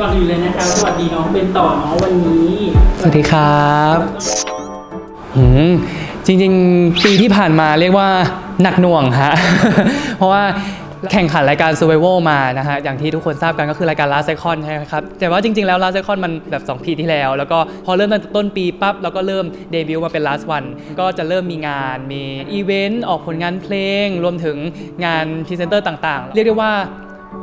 ก่อนอื่นเลยนะครับสวัสดีน้องเป็นต่อเนาะวันนี้ สวัสดีครับหืมจริงๆ ปีที่ผ่านมาเรียกว่าหนักหน่วงฮะ เพราะว่าแข่งขันรายการ Survival มานะฮะ อย่างที่ทุกคนทราบกันก็คือรายการ Last Icon ใช่ไหมครับ แต่ว่าจริงๆ แล้ว Last Icon มันแบบ 2 ปีที่แล้ว แล้วก็พอเริ่มตั้งแต่ต้นปีปั๊บแล้วก็เริ่มเดบิวต์มาเป็น Last One ก็จะเริ่มมีงานมีอีเวนต์ออกผลงานเพลง รวมถึงงานพรีเซนเตอร์ต่างๆ เรียกได้ว่า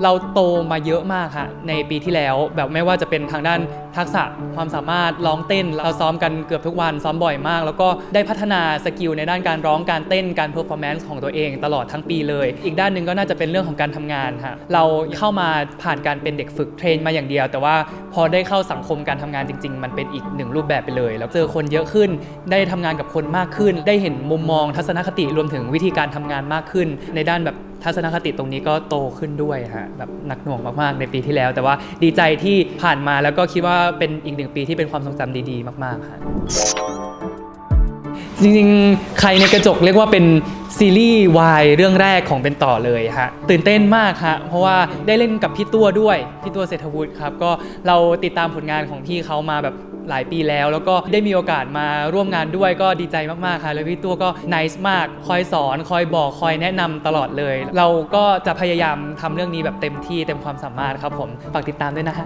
เราโตมาเยอะมากค่ะในปีที่แล้ว แบบไม่ว่าจะเป็นทางด้านทักษะความสามารถร้องเต้น เราซ้อมกันเกือบทุกวันซ้อมบ่อยมาก แล้วก็ได้พัฒนา skill ในด้านการร้องการเต้นการ performance ของตัวเองตลอดทั้งปีเลย อีกด้านหนึ่งก็น่าจะเป็นเรื่องของการทำงานค่ะเราเข้ามาผ่านการเป็นเด็กฝึก train มาอย่างเดียว แต่ว่าพอได้เข้าสังคมการทำงานจริง ๆ มันเป็นอีกหนึ่งรูปแบบไปเลย แล้วเจอคนเยอะขึ้น ได้ทำงานกับคนมากขึ้น ได้เห็นมุมมองทัศนคติรวมถึงวิธีการทำงานมากขึ้น ในด้านแบบ ทัศนคติตรงนี้ก็โตขึ้นด้วยฮะแบบหนักหน่วงมากๆในปีที่แล้ว แต่ว่าดีใจที่ผ่านมาแล้วก็คิดว่าเป็นอีกหนึ่งปีที่เป็นความทรงจำดีๆ มากๆฮะจริงๆ ใครในกระจกเรียกว่าเป็นซีรีส์วายเรื่องแรกของเป็นต่อเลยฮะตื่นเต้นมากฮะเพราะว่าได้เล่นกับพี่ตัวด้วย พี่ตัวเศรษฐวุฒิครับ ก็เราติดตามผลงานของพี่เขามาแบบ หลายปีแล้ว แล้วก็ได้มีโอกาสมาร่วมงานด้วยก็ดีใจมากๆค่ะ แล้วพี่ตัวก็นิสมากคอยสอน คอยบอกคอยแนะนำตลอดเลย เราก็จะพยายามทำเรื่องนี้แบบเต็มที่เต็มความสามารถครับผมฝากติดตามด้วยนะฮะ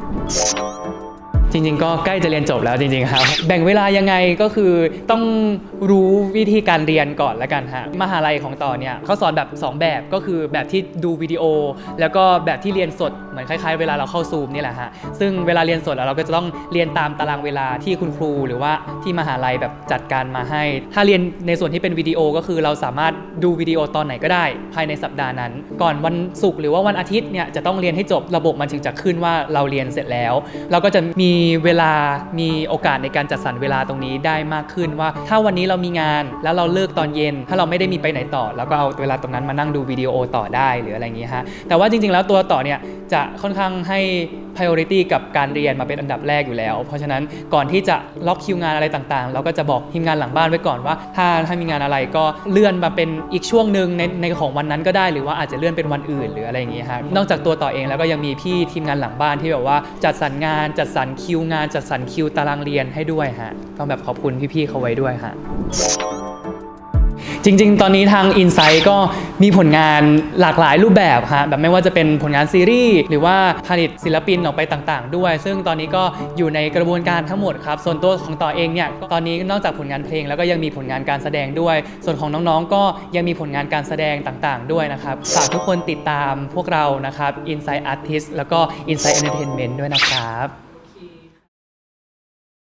จริง ๆ ก็ใกล้จะเรียนจบแล้วจริง ๆ ครับ แบ่งเวลายังไงก็คือต้องรู้วิธีการเรียนก่อนล้วกันฮะมหาลัยของต่อเนี่ยเขาสอนแบบ 2 แบบก็คือแบบที่ดูวิดีโอ แล้วก็แบบที่เรียนสดเหมือนคล้าย ๆ เวลาเราเข้าซูมนี่แหละฮะซึ่งเวลาเรียนสดเราก็จะต้องเรียนตามตารางเวลาที่คุณครู หรือว่าที่มหาลัยแบบจัดการมาให้ ถ้าเรียนในส่วนที่เป็นวิดีโอก็คือเราสามารถดูวิดีโอตอนไหนก็ได้ ภายในสัปดาห์นั้น ก่อนวันศุกร์หรือว่าวันอาทิตย์เนี่ยจะต้องเรียนให้จบระบบมันถึงจะขึ้นว่าเราเรียนเสร็จแล้ว เราก็จะมีีเวลามีโอกาสในการจัดสรรเวลาตรงนี้ได้มากขึ้นว่า ถ้าวันนี้เรามีงานแล้วเราเลิกตอนเย็น ถ้าเราไม่ได้มีไปไหนต่อ แล้วก็เอาเวลาตรงนั้นมานั่งดูวิดีโอต่อได้หรืออะไรอย่างนี้ฮะแต่ว่าจริงๆแล้วตัวต่อเนี่ย จะค่อนข้างให้ priority กับการเรียนมาเป็นอันดับแรกอยู่แล้ว เพราะฉะนั้นก่อนที่จะล็อกคิวงานอะไรต่างๆ เราก็จะบอกทีมงานหลังบ้านไว้ก่อนว่า ถ้าถ้ามีงานอะไรก็เลื่อนมาเป็นอีกช่วงหนึ่งในในของวันนั้นก็ได้หรือว่าอาจจะเลื่อนเป็นวันอื่นหรืออะไรอย่างนี้ฮะนอกจากตัวต่อเองแล้วก็ยังมีพี่ทีมงานหลังบ้านที่แบบว่าจัดสรรงานจัดสรรคิวงานจัดสรรคิวตารางเรียนให้ด้วยฮะต้องแบบขอบคุณพี่ๆเขาไว้ด้วยฮะ จริง ๆ ตอนนี้ทาง Insight ก็มีผลงานหลากหลายรูปแบบฮะแบบไม่ว่าจะเป็นผลงานซีรีส์หรือว่าผลิตศิลปินออกไปต่างๆ ด้วย ซึ่งตอนนี้ก็อยู่ในกระบวนการทั้งหมดครับ ส่วนตัวของต่อเองเนี่ยตอนนี้นอกจากผลงานเพลงแล้วก็ยังมีผลงานการแสดงด้วย ส่วนของน้องๆ ก็ยังมีผลงานการแสดงต่างๆ ด้วยนะครับฝากทุกคนติดตามพวกเรานะครับ Insight Artist แล้วก็ Insight Entertainment ด้วยนะครับ